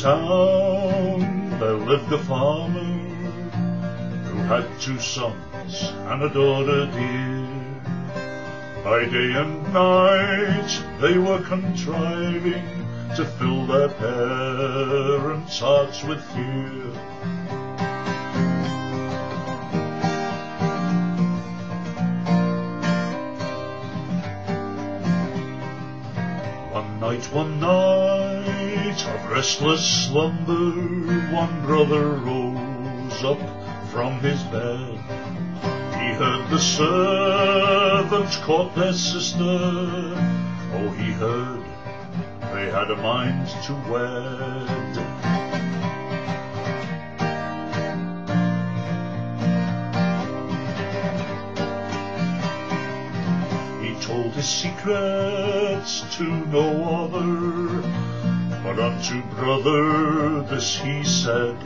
town there lived a farmer who had two sons and a daughter dear. By day and night they were contriving to fill their parents' hearts with fear. One night, one night of restless slumber, one brother rose up from his bed. He heard the servants caught their sister. Oh, he heard they had a mind to wed. He told his secrets to no other, but unto brother this he said.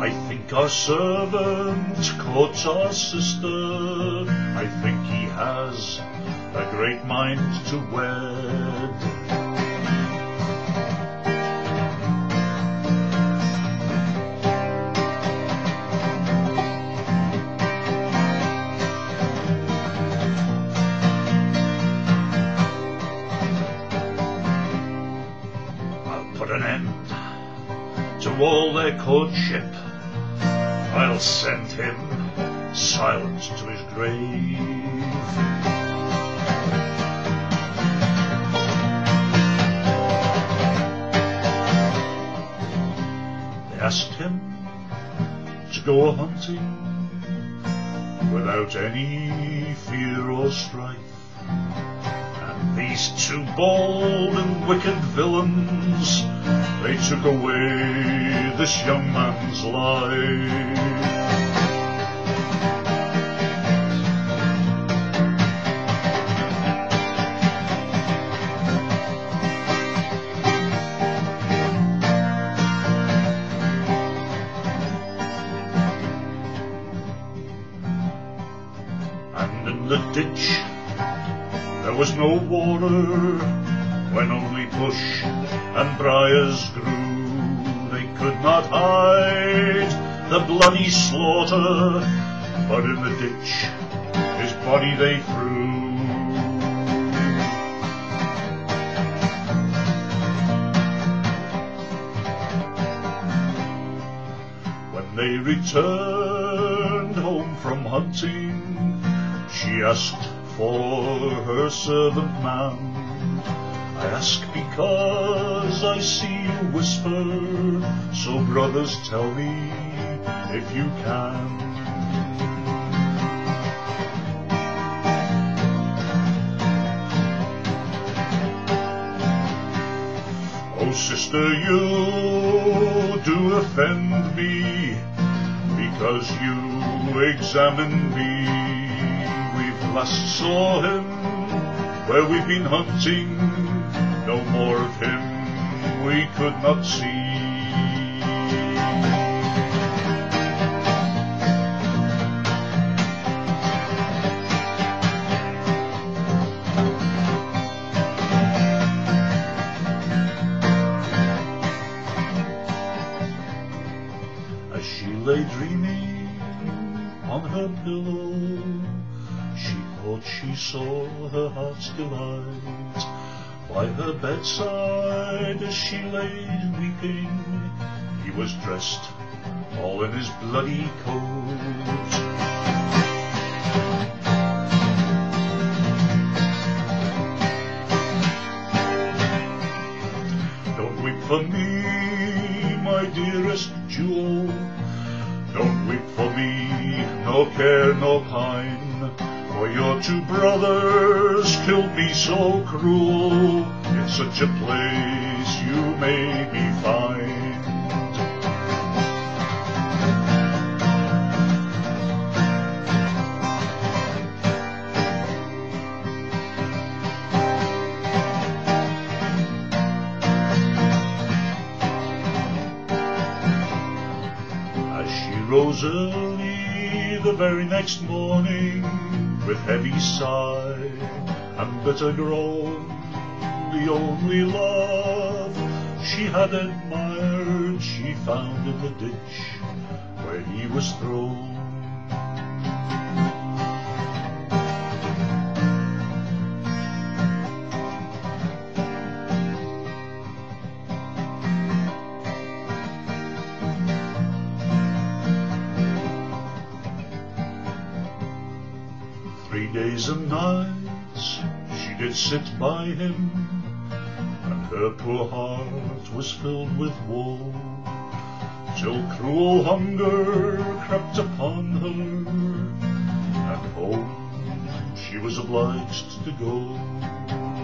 I think our servant caught our sister. I think he has a great mind to wed. End to all their courtship. I'll send him silent to his grave. They asked him to go hunting without any fear or strife. And these two bold and wicked villains, they took away this young man's life. And in the ditch there was no water when only bush and briars grew. They could not hide the bloody slaughter, but in the ditch his body they threw. When they returned home from hunting, she asked for her servant man. Ask because I see you whisper, so brothers tell me if you can. Oh sister, you do offend me because you examine me. We've last saw him where we've been hunting. We could not see. As she lay dreaming on her pillow, she thought she saw her heart's delight. By her bedside as she lay weeping, he was dressed all in his bloody coat. Don't weep for me, my dearest jewel. Don't weep for me, nor care nor pine. For your two brothers killed me so cruel. In such a place you may be fined. As she rose early the very next morning, with heavy sigh and bitter groan, the only love she had admired, she found in the ditch where he was thrown. Days and nights she did sit by him, and her poor heart was filled with woe, till cruel hunger crept upon her, and home she was obliged to go.